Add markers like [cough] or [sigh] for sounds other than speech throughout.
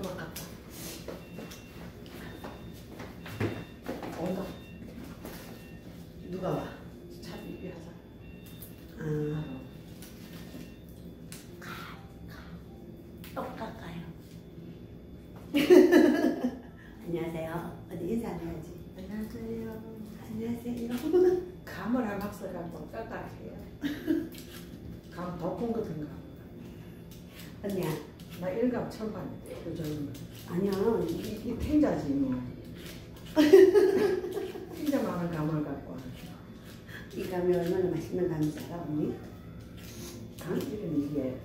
그만 갔다. 온다. 누가 와? 차 비비하자. 아, 똑 깎아요. 안녕하세요. 어디 인사해야지. 안녕하세요. 안녕하세요. 감을 한 박스 갖고 깎아주세요. 감 덮은 거 든가. 언니야, 나 일감 처음 봤는데 그 젊은 거. 아니야. 이, 이 탱자지 뭐. [laughs] 탱자 많은 감을 갖고 하는. 이 감이 얼마나 맛있는 감인지 알아, 언니? 감 이름이 이게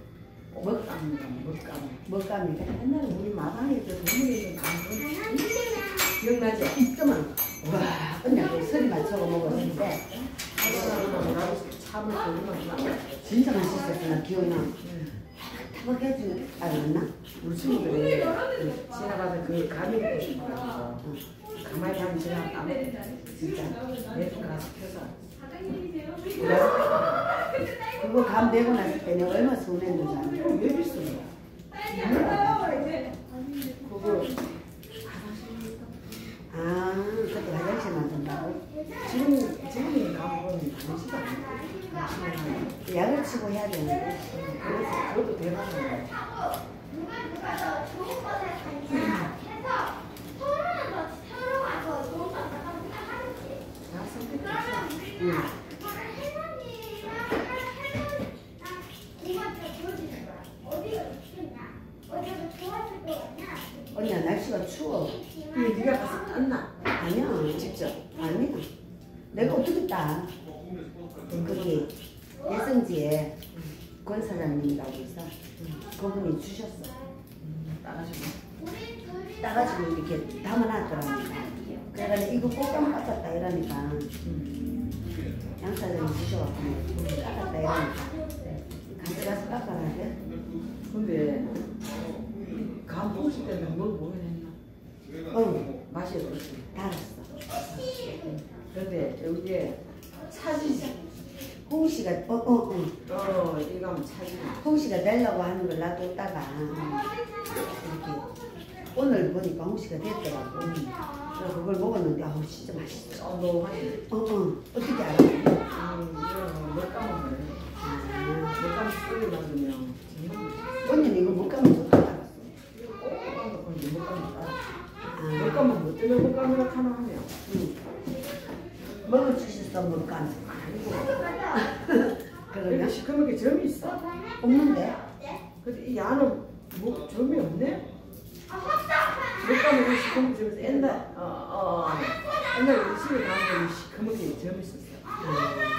먹감입니다. 먹감. 먹감이래? 옛날에 우리 마당에 저 동물에 있는 감 기억나지? 조금만. 와, 언니야, 그 소리 맞춰서 먹었는데 참을 돌리면 진짜 맛있었어. 나 기억나. 응. 타박해주는 알았나? 우리 친구들이 그 지나가서 그 감이 먹고 싶어서 가만히 가면 지나가 까먹어 진짜. 펴서 그래? 그거 감 내고 났을 때 내가 얼마나 서운했는지 알아? 왜 비싸요? 그거 아, 그때 화장실 만든다고? 지금 지금 감은 당시가 아니에요 약을 치고 해야 되는데. 그래서 그것도 대단한 거예요 다 선택했어 응. 언니야, 날씨가 추워. 근데 네가 가서 땄나? 아니야. 직접 아니야. 내가 어떻게 따? 거기 예성지에 권 사장님이라고 있어. 그분이 주셨어. 따가지고 따가지고 이렇게 담아놨더라니까. 그래가지고 이거 꽃감 깎았다 이러니까 음. 양 사장님 주셔갖고 깎았다 이러니까 가져가서 깎아라대. 근데 감 보실 때는 뭘 보긴 했나? 어, 맛이 어떻지? 달았어. 근데 여기에 사진이 홍 씨가 어, 어, 어. 어 이거 하면 사진이 홍 씨가 내려고 하는 걸 놔뒀다가 이렇게 오늘 보니까 홍 씨가 됐더라고. 그래서 그걸 먹었는데 아우 진짜 맛있어. 쫀득하니 어, 어. 어떻게 알아? 먹감은 그래 아, 먹감 쓰게 만들면 맛있어 언니는 이거 못 가면 못 알았어. 꼬꼬꼬 그런데 먹감이 따라 아, 먹감은 뭐 때문에 먹감이라고 하나 하면 응. 먹어주셨어 먹감. 이렇게 그러면 시커멓게 점이 있어 없는데? 근데 이 안은 뭐 점이 없네? 먹감은 시커멓게 점이 있어 옛날 어 어 옛날에 우리 집에 가면 시커멓게 점이 있었어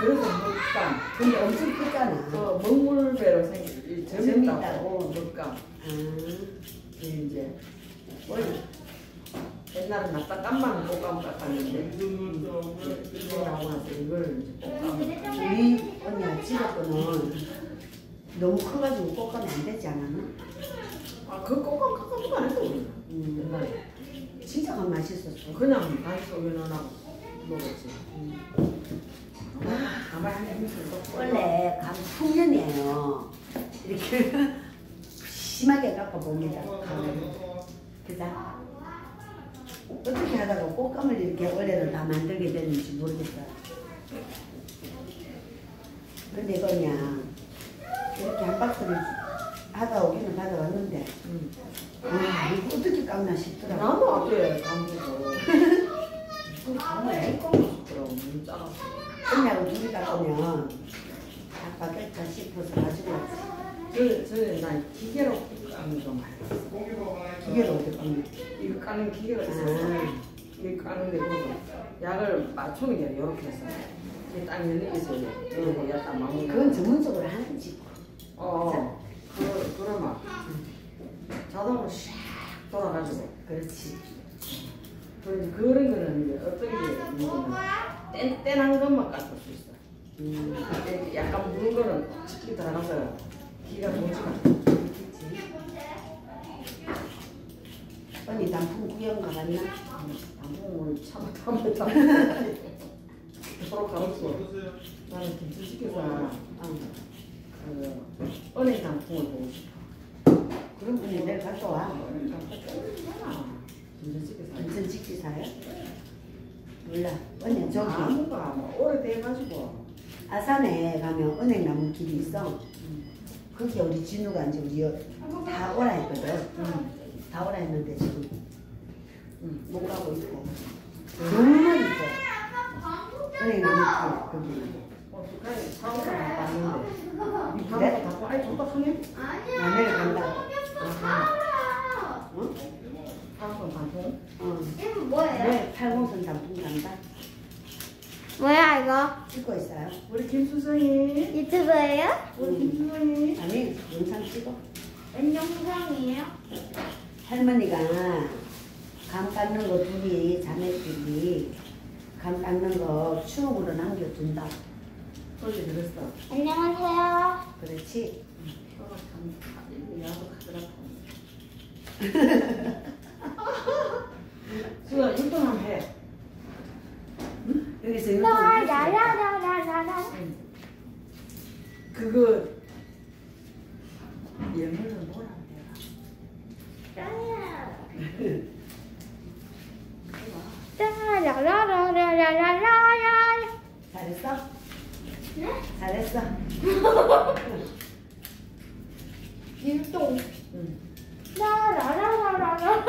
그래서 먹감 근데 엄청 크잖아. 그 먹물배로 생긴 이 점이 있다고. 있다고. 먹감 아, 이 이제 원래 옛날에 납다 깜만 꽃감 깎았는데 이거 나오고 나서 이걸 이제 꽃감 우리 언니가 집에 거는 너무 커가지고 꽃감이 안 되지 않았나? 아그 꽃감 깎아도 안 했어 우리는 음, 옛날에 진짜 감 맛있었어. 그냥 반 속에 넣어놔고 먹었지 아, 가만히 한 원래 감 풍년이에요. 이렇게 [laughs] 심하게 깎아 봅니다. 감을. 그자? 어떻게 하다가 꽃감을 이렇게 원래는 다 만들게 됐는지 모르겠어요. 근데 그냥 이렇게 한 박스를 하다 오기는 받아왔는데 응. 와 이거 어떻게 깎나 싶더라고. 나도 앞에 감기고 가만히 꺾고 싶더라고 너무 작아서 언니하고 둘이 깎으면 다 바뀌었다 싶어서 가지고 왔지. 저, 저는 난 기계로 깎는 거 했어 기계로 어디 깎냐. 이거 까는 기계가 있어서 아. 이거 까는데 그거 약을 맞추는 게 이렇게 해서 이게 딱 열리게 해서 이렇게 약간 마무리 그건 전문적으로 하는지. 어, 그, 그러면 자동으로 샥 돌아가지고 그렇지. 그, 그런 거는 이제 어떻게 뗀, 뗀한 것만 깎을 수 있어 음, 약간 묽은 거는 치킨 들어가서 기가 보지가. 언니 단풍 구경 가봤나? 단풍을 참아 참아 참아 서로 가로수 나는 김치찌개가 어. 그 은행 단풍을 보고 싶어 그럼 언니 내일 갔다 와. 김치찌개 사. 인천 직지 사요? 몰라. 언니 저기 아무가 뭐 오래돼가지고. 아산에 가면 은행 나무 길이 있어. 거기 우리 진우가 이제 우리 여- 다 오라 했거든. 응. 다 오라 했는데 지금 응. 못 가고 있고. 정말 이뻐. 은행 나무 길 거기. 어, 두까지 사고가 나봤는데. 이 네? 방금 닫고 아이 좋다 손님. 나 내일 간다. 어? 방송 방송. 어. 이건 뭐예요? 내일 팔공선 단풍 간다. 뭐야 이거? 찍고 있어요. 우리 김수성이. 유튜브예요? 우리 김수성이. 아니 영상 찍어. 안녕상이에요? 할머니가 감 깎는 거 둘이 자매들이 감 깎는 거 추억으로 남겨둔다. 소리 들었어. 안녕하세요. 그렇지? 이거 한번 해. 여기서 유튜브 할수 있다. 라라라라라라. 그거 예물은 뭐라 그래? 라라라라라라라. 잘했어? 네? 잘했어? 율동. 응. 라라라라라라.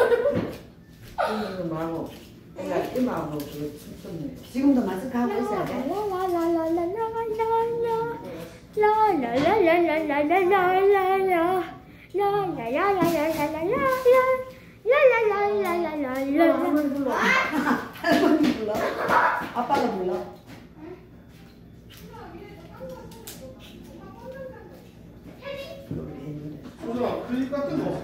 이거 말고 내가 이마하고 춤췄네. 지금도 마스크 하고 있어야 돼? 할머니 불러. 할머니 불러? 아빠가 불러? 소주야 클립 같은 거 一般更多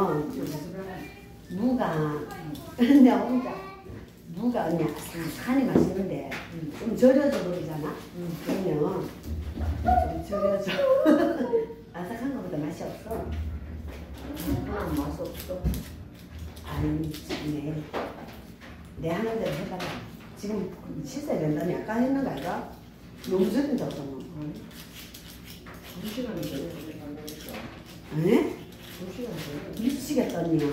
그러면 무가 내가 혼자 무가 언니 아삭하니 맛있는데 좀 절여져 버리잖아 그러면 좀 절여져 [laughs] 아삭한 것보다 맛이 없어 그럼 맛 없어. 아니 참네 내 하는 대로 해봐라 지금 씻어야 된다니 아까 했는 거 알까? 너무 절인다 너두 시간이 걸려. 에? 두 시간 걸려. 미치겠다 언니야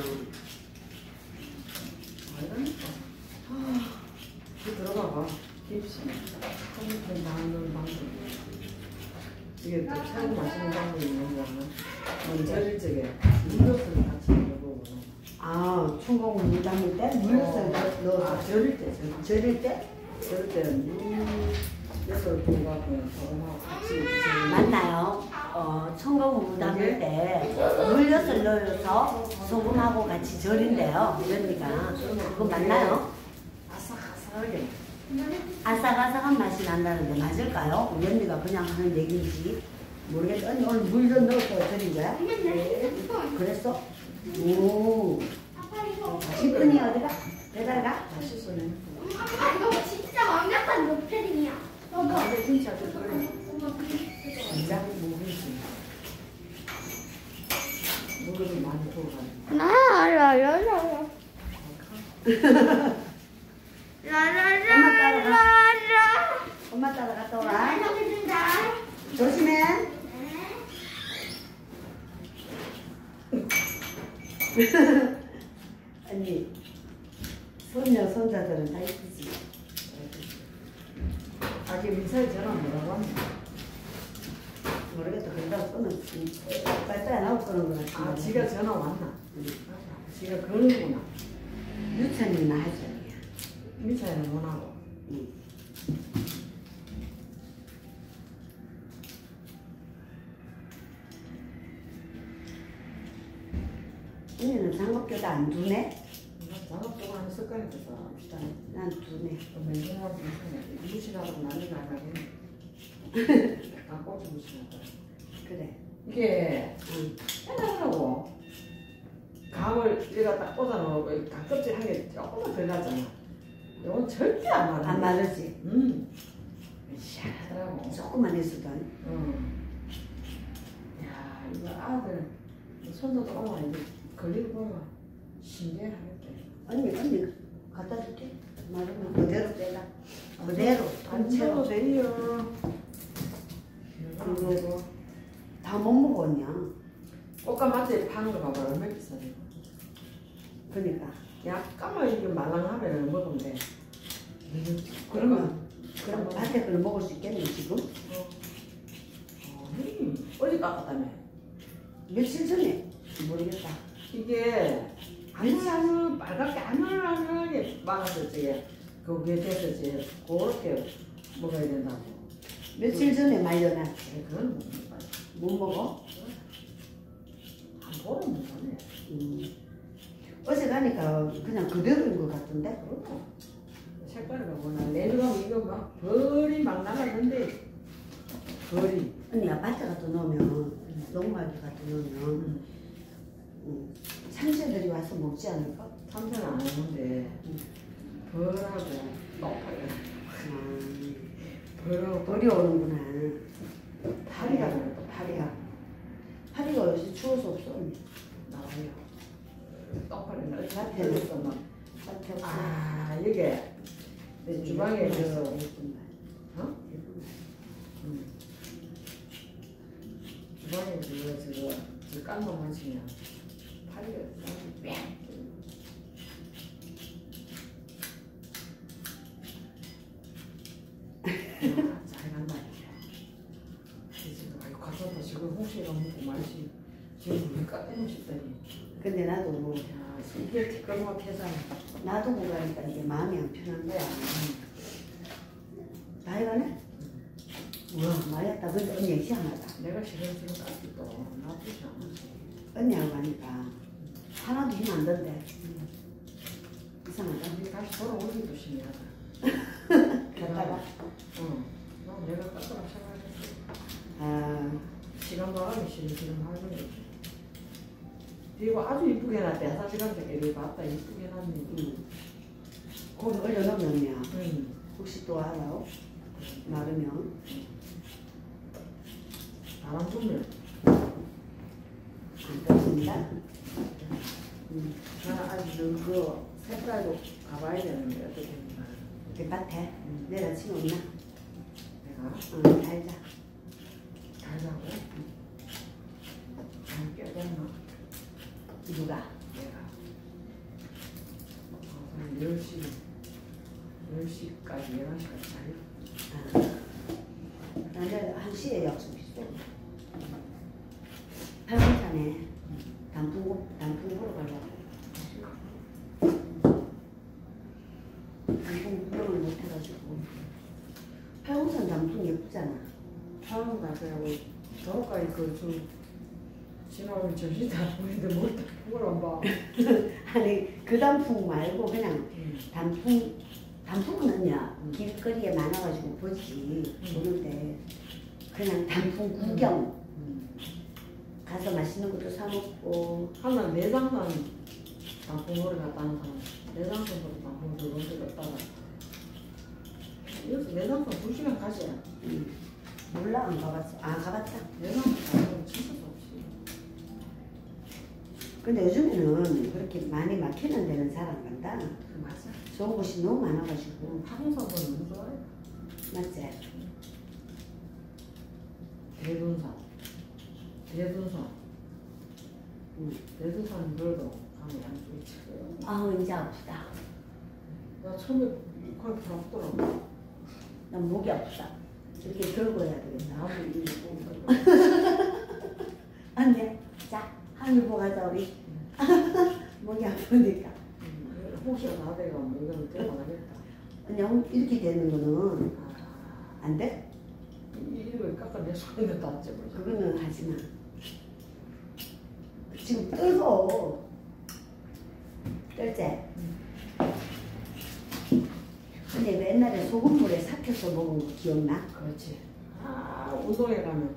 알다니까. 아, 그 들어가 봐. 김치. 컴퓨터 나오는 방법. 이게 또 최고 맛있는 방법이 있는 거야. 먼저 일 적에 물엿을 같이 넣어보고. 아 총각 물 담을 때 물엿을 넣어서 아, 절일 때, 절일 때. 절일 때 절일 때 물엿을 부어갖고 같이 맞나요? 어, 청각무 담을 때 물엿을 넣어서 소금하고 같이 절인대요 언니가 그거 맞나요? 아삭아삭하게. 아삭아삭한 맛이 난다는데 맞을까요? 우리 언니가 그냥 하는 얘기인지 모르겠어 언니 오늘 물엿 넣어서 절인 거야? 그랬어? 오 지끈이 어디가? 배달 가? 맛있어네. 이거 진짜 완벽한 김치 아주 그래. 진짜 모르겠지. 물을 많이 부어가지고. 라라라라라. 라라라라라. 엄마 따라 갔다 오라 안녕해준다. 조심해 언니 손녀 손자들은 다 이쁘지 아직 전화 뭐라고 하냐? 모르겠다 그러다 끊었지 빨리빨리 안 하고 끊은 거 같은데 아, 지가 전화 왔나? 지가 그러는구나. 유찬이나 하죠 민사에는 못 하고. 응. 언니는 장갑 껴도 안 두네? 조금 하는 습관이 돼서 비슷하네. 난 두네. 무시하고 난리가 안 나겠네. 아, 꼬치 무시하다. 그래. 이게 응. 해나가라고 감을 얘가 딱 꽂아 놓고 가껍질 한 게 조금만 들어가잖아. 이건 절대 안 말아. 안 마르지. 음. 시원하더라고. 조금만 있어도. 응. 야, 이거 아들 손자도 엄마 이제 걸리고 보면 신기하겠대. 언니 언니 갖다 줄게. 마르면 그대로 빼라. 그대로 통째로. 돼요. 그리고 다못 먹었냐? 꽃감 맛집 파는 거 봐봐 얼마나 비싸지. 그러니까. 약간만 이게 말랑하면 먹으면 돼. 그러면 그럼 밭에 걸 먹을 수 있겠네 지금? 아니, 어디 깎았다며? 며칠 전에 모르겠다. 이게 아늘아늘 빨갛게 아늘아늘하게 막았을 적에 그 위에 됐었지 그렇게 먹어야 된다고. 며칠 전에 말려놨지. 네, 그건 못 먹어. 못 먹어? 한 보름 못하네. 음. 어제 가니까 그냥 그대로인 것? 그러고 색깔이 뭐나 내려가면 이거 막 벌이 막 나가는데 벌이. 언니 아파트 갖다 놓으면 농막에 갖다 놓으면 음, 참새들이 와서 먹지 않을까? 참새는 안 오는데 벌하고 똑하게 음, 벌하고 벌이 오는구나. 파리가 나요. 또 파리가 파리가 요새 추워서 없어. 나와요. 똑바로 나 밭에는 밭에서 막 밭에 없어. 아, 이게 내 주방에 그 예쁜 말. 어? 말. 음. 주방에 저거 저 깐만 마시면 파리가 뺑. 아, 잘 간다 이게. 지금 아이고 가서도 지금 홍시가 먹고 말지 지금 왜 깎고 싶다니. 근데 나도 뭐 야, 이게 티끌모 태산. 나도 못 가니까 이게 마음이 안 편한 거야. 다 해가네? 우와 말했다. 근데 언니 희한하다. 내가 지금 깎기도 나쁘지 않아. 언니하고 가니까 하나도 힘 안 든대. 이상하다. 우리 다시 돌아오기도 신기하다. [laughs] 갔다가 응. 난 내가 깎으라 생각했어. 아 시간 말하기 싫은 지금 거지. 그 리고 아주 이쁘게 놨대. 사실은 이렇게 봤다. 이쁘게 놨네. 응. 거기 올려놓으면요. 응. 혹시 또 알아? 마르면 바람 불면. 안 떠집니다. 음. 나는 아직 그 색깔도 가봐야 되는데 어떻게 되는가. 이렇게 밭에 내려치면 없나? 내가 응, 달자. 달라고. 잘 껴졌나? 누가? 내가. 어, 한 10시, 10시까지, 11시까지 자요. 아. 나는 한 시에 약속 있어. 팔공산에 단풍, 단풍 보러 가려고. 단풍 구경을 못 해가지고. 팔공산 단풍 예쁘잖아. 처음 가서야 저까지 그좀 지나오면 정신 [laughs] 다 보이는데 뭘 그걸 안 봐. [laughs] 아니, 그 단풍 말고 그냥 응. 단풍, 단풍은 언니야. 음. 길거리에 많아가지고 보지. 음. 보는데. 그냥 단풍 구경. 응. 가서 맛있는 것도 사 먹고. 하나 내장산 단풍놀이 갔다 는 사람 내장산으로 단풍 두 번째 갔다가 여기서 내장산 두 시간 가지 음. 몰라, 안 가봤어. 아, 가봤다. 내장산 가면 진짜 근데 요즘에는 그렇게 많이 막히는 데는 잘 안 간다. 그 맞아 좋은 곳이 너무 많아가지고. 파동산도 너무 좋아해 맞지? 대둔산 응. 대둔산 그래도 가면 양쪽이 치고요 아우, 이제 아프다. 나 처음에 거기 부럽더라고 난 목이 아프다. 이렇게 들고 해야 되겠다. 나도 이게 꼭 안돼. 자, 하늘 보고 가자, 우리. [laughs] 목이 아프니까. 음, 혹시나 나대가 뭐 이거는 들어가겠다 그냥 이렇게 되는 거는 아, 안 돼? 수 있는 다 째버려 그거는 하지 마. 지금 뜨거. 떨지? 그 옛날에 소금물에 삭혀서 먹은 거 기억나? 그렇지. 아 운동회 가면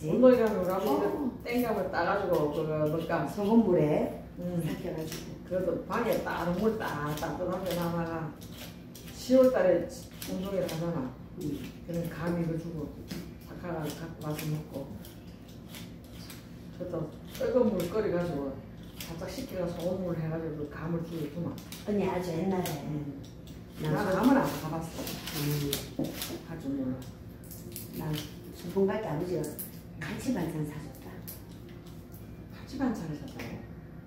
우리 아버지가 어. 땡감을 따가지고 그거 뭘까? 소금 물에 음. 삭혀가지고 그래도 방에 따로 물 따뜻한 데 나다가 10월달에 운동회 가잖아. 음. 그런 감 이거 주고 사카가 갖고 와서 먹고 저도 뜨거운 물 끓여 가지고 살짝 식혀서 소금물 해가지고 그 감을 주고 주마. 언니 아주 옛날에 나 난, 소, 감을 안 가봤어. 음, 아주 몰라. 난 소풍 갈때 아버지가 갈치 반찬 사줬다. 같이 반찬을 샀다고.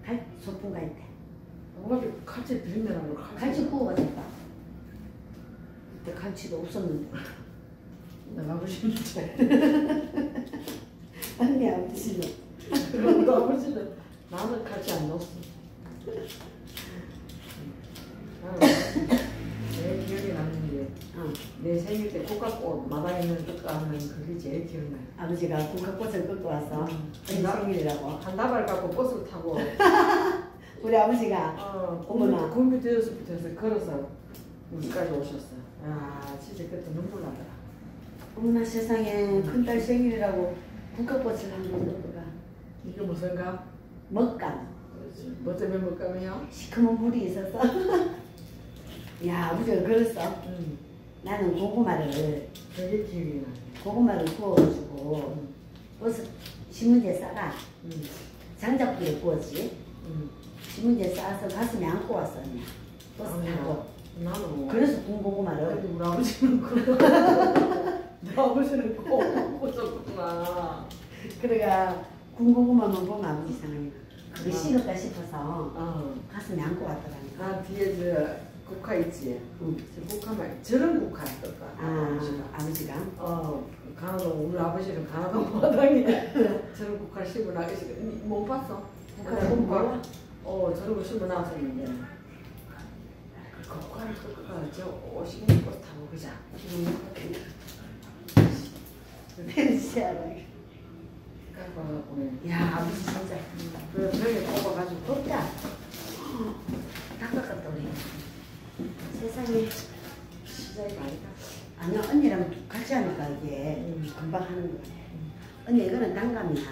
갈, 소풍 갈때. 뭔가 같이 드린다고 갈치 구워가졌다. 그때 갈치도 없었는데. 내가 아버지는 [laughs] 언니 아버지는. 그런데 아버지는 나는 같이 안 넣었어. 내 기억이 나는 내 생일 때 국화꽃 마당에 있는 뜻가는 그게 제일 기억나요. 아버지가 국화꽃을 끌고 와서 음. 언니 생일이라고 한 다발 갖고 버스 타고 [laughs] 우리 아버지가 어, 어머나. 군비 되어서부터 해서 걸어서 우리까지 오셨어요. 야 진짜 그때 눈물 나더라. 어머나 세상에 큰딸 생일이라고 국화꽃을 한번 들고 가 이게 무슨가? 먹감 뭐 때문에 못 가면요? 시커먼 물이 있어서 [laughs] 야 아버지가 그랬어 응. 나는 고구마를 나. 고구마를 구워가지고 응. 버스 신문지에 싸가 응. 장작불에 구웠지 응. 신문지에 싸서 가슴에 안고 왔었냐 버스 아니야. 타고 나는 뭐. 그래서 군고구마를 우리 아버지는 그거. 내 아버지는 꼭 꽂았구나. 그래가 군고구마만 보면 아버지 그게 아. 식을까 싶어서 어. 가슴에 안고 왔더라니까 나 뒤에 저 국화 있지. 응. 저 국화만 저런 국화 있었다. 아 아버지가. 아버지가 어, 강화도 우리 아버지는 강화도 마당에 [laughs] 저런 국화 심어 나가시 못 봤어? 국화 좀 몰라? 어, 저런 거 심어 나왔었는데 그 국화를 꺾어가 저 오십 년 버스 타고 그자. 시원하게. 깎아갖고 야 아버지 진짜 그 벽에 꼽아가지고 덥다 닦아갔다 우리 세상에 시작이 아니다. 아니 언니랑 같이 하니까 이게 음. 금방 하는 거야 언니 이거는 단감이야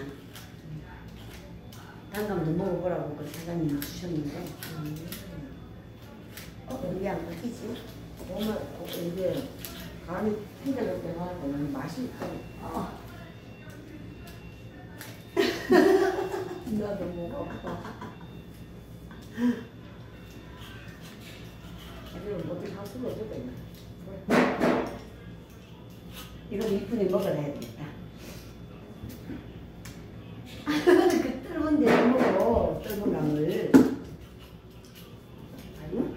단감도 먹어보라고 그 사장님이 주셨는데 어, 우리 안 바뀌지? 오늘 이게 감이 생겨질 때마다 맛이 있다. 어. [laughs] 나도 먹어. [laughs] 없겠다. 이거. 이건 이쁜이 먹어야 되겠다 그 뜰은 데 먹어 뜰은 감을 아니?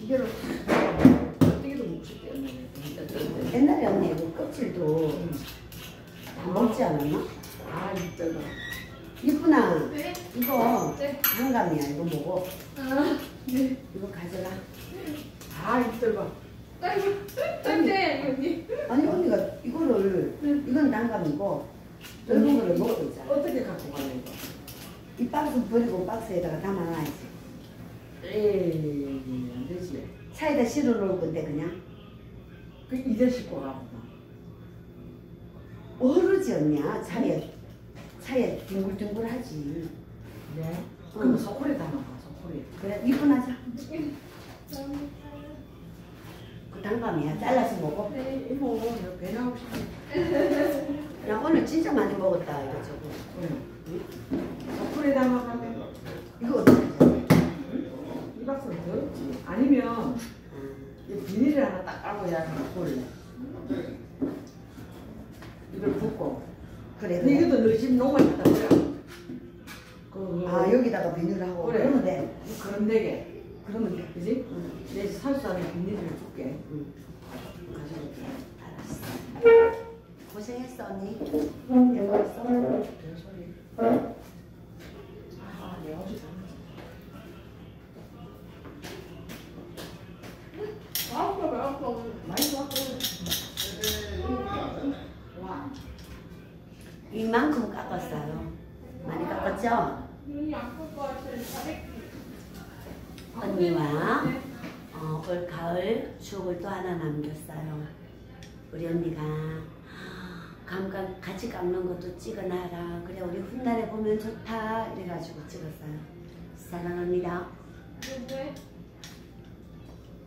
기계로 어떻게도 먹고 싶대. 옛날에 언니 그 껍질도 안 먹지 않았나? 아 이때가. 이쁘나 네. 이거 네. 한감이야 이거 먹어 아, 이거 가져가 아 이때가. 아이고, 네, 언니. 아니 언니가 이거를 이건 단감이고 넓은 거를 먹고 있잖아 어떻게 갖고 가냐 이거. 이 박스 버리고 박스에다가 담아놔야지 에이 안 되지. 차에다 실어 놓을 건데 그냥 그 이제 싣고 가고. 어르지 언니야 차에 차에 둥글둥글하지 네. 그럼 소쿠리 담아봐. 그래 이쁜 하자 그 단감이야 잘라서 먹어 네 이모 배 나오고 싶어. 나 오늘 진짜 많이 먹었다 이거 저거 그래. 소쿠리 담아가면 이거 어떻게 하자 이 박스는 더 없지. 아니면 아, 이 비닐을 하나 딱 깔고 야 볼래. 이걸 붓고. 그래 근데 그래 이것도 너희 집 농만 갖다 버려. 그, 아 여기다가 비닐을 하고 그래. 그러면 돼 그럼 되게. 그러면 돼 그지? 응. 내 살수하는 비닐을 줄게. 응. 가져올게. 알았어 고생했어 언니 별 소리. 아. 와. 이만큼 깎았어요 많이 깎았죠? 눈이 아플 것 같아. 잘했지. 언니와 네. 어, 올 가을 추억을 또 하나 남겼어요. 우리 언니가 감각 같이 깎는 것도 찍어놔라. 그래 우리 훗날에 보면 좋다. 이래가지고 찍었어요. 사랑합니다. 왜?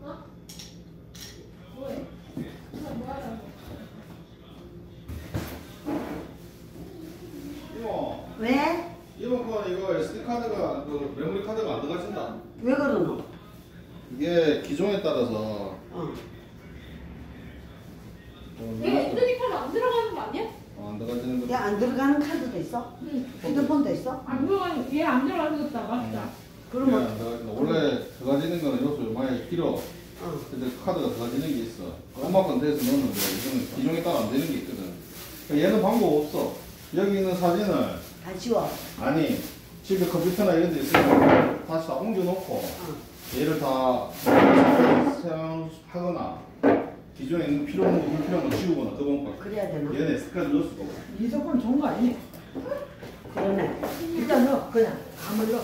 어? 뭐해? 너 뭐하라고? 이모 왜? 이번 건 이거 SD 카드가 그 메모리 카드가 안 들어가진다. 왜 그러노? 이게 기종에 따라서 어. 어, 내가 SD 카드 안 들어가는 거 아니야? 어, 안 들어가지는 거. 야안 들어가는 카드도 있어? 응. 휴대폰도 있어? 안 들어가는 얘안 들어가졌다 맞다. 그럼 뭐? 안 들어가진다. 원래 들어가지는 거는 요소 많이 길어. 어. 근데 카드가 들어가지는 게 있어. 엄마 건 돼서 넣었는데 이거는 기종에 따라 안 되는 게 있거든. 그러니까 얘는 방법 없어. 여기 있는 사진을 다 지워. 아니 집에 컴퓨터나 이런 데 있으면 다시 다 옮겨놓고 어. 얘를 다 사용하거나 기존에 있는 필요 없는 거 불필요한 거 지우거나 그건 거 그래야 되나? 얘는 스카드 넣을 수가 없어 이석은 좋은 거 아니니? 그러네. 일단 넣어 그냥 아무리 넣어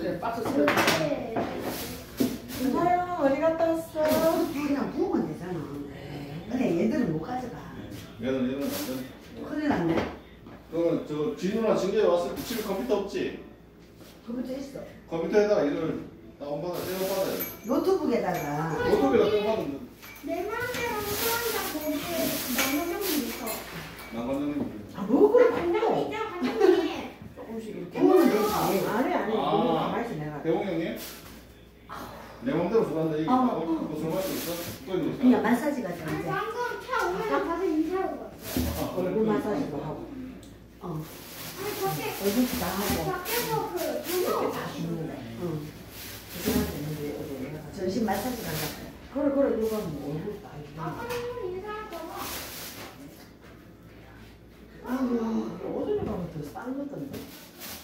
그래 박스 쓰려 은하야 어디 갔다 왔어? 그냥 부으면 되잖아. 근데 얘들은 못 가져가. 얘는 얘는 완전 큰일 났네. 그러면 저 진우나 징계 왔을 때 집에 컴퓨터 없지? 컴퓨터 있어. 컴퓨터에다가 이걸 다운받아 떼어받아야 돼 노트북에다가 노트북에다 떼어받으면 내 맘대로 수원장 거기 나눠주면 있어. 나가는 아뭐 그래 반장님 있잖아, 반장님. 조금씩 이렇게 부으면 되지. 아니 아니 아. 너무 가만히 있어 내가 대웅 형님? 내 맘대로 술한다 이게 어. 뭐술 마실 수 있어? 또 이거 그냥 마사지 아니, 이제. 방금 차 오면서 가서 인사하고 왔어. 얼굴 마사지도 하고 어. 얼굴도 하고. 이렇게. 다 어. 어디 내가 전신 마사지 가자. 그래 그래 누가 뭐 얼굴 다. 아유 가면 더싼 거던데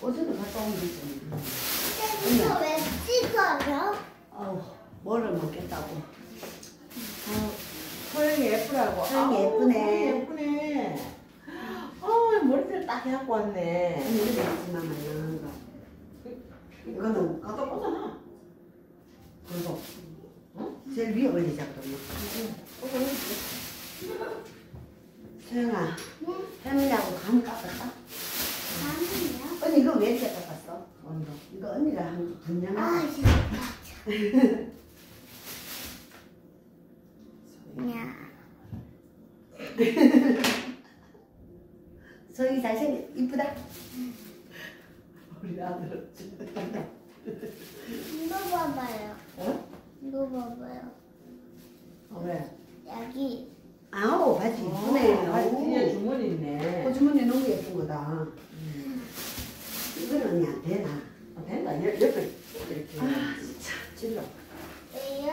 어제도 갔다 오면 되지. 이거 왜 찍어요? 아우 뭐를 먹겠다고. 아, 소영이 예쁘라고 소영이 예쁘네. 소영이 예쁘네 어 딱 해갖고 왔네 아니 이런 거. 이거는 갖다 꽂아놔 그래서 제일 위에 올리자 그러면. 소영아, 혜민이하고 감 깎았다? 나는요? 언니 이거 왜 이렇게 깎았어? 언니 이거 언니가 한 분량 아, 아, 진짜. [laughs] 야. [laughs] 소영이 잘생겼 이쁘다. 우리 아들 이거 봐봐요. 어? 이거 봐봐요. 어, 왜? 여기. 아우 바지 이쁘네. 아, 뒤에. 주머니 있네 호주머니 너무 예쁜 거다. 이건 언니 안 되나? 아, 된다 옆- 옆에 이렇게 아 진짜. 찔러 왜요?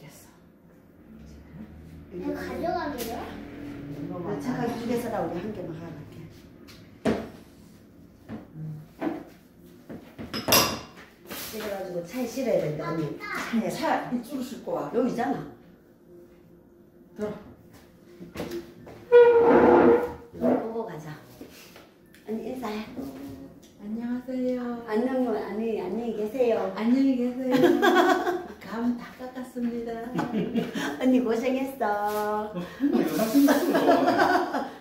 됐어 이거 가져가게요? 이거만 나 차가 두개 서라 우리 한 개만 가갈게. 이래가지고 차에 실어야 된다 언니. 차에 차 이쪽으로 싣고 와 여기잖아. 들어 너 보고 가자. 언니 인사해. 안녕하세요 안녕 아니 안녕히 계세요. 안녕히 계세요 [laughs] 감 다 깎았습니다 [laughs] 언니 고생했어.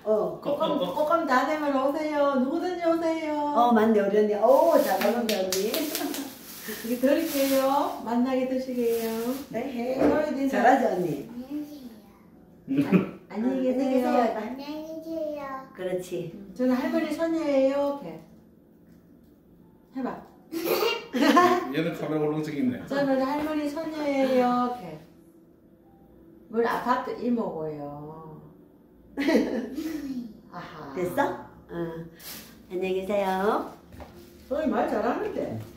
어. 꽃감 꽃감 다 되면 오세요 누구든지 오세요 어 맞네 우리 언니. 오 잘하는데 언니. 여기 드릴게요 만나게 드시게요 네. 너희들 잘하지 언니. 안녕히 계세요. 안녕히 계세요. 안녕히 계세요. 그렇지. 저는 할머니 손녀예요 이렇게 해봐 [laughs] 얘는 카메라 울렁증 있네 저는 할머니 손녀예요 이렇게 우리 아파트 이모고요 [laughs] 아하 됐어? 어. 안녕히 계세요. 소희 말 잘하는데 음.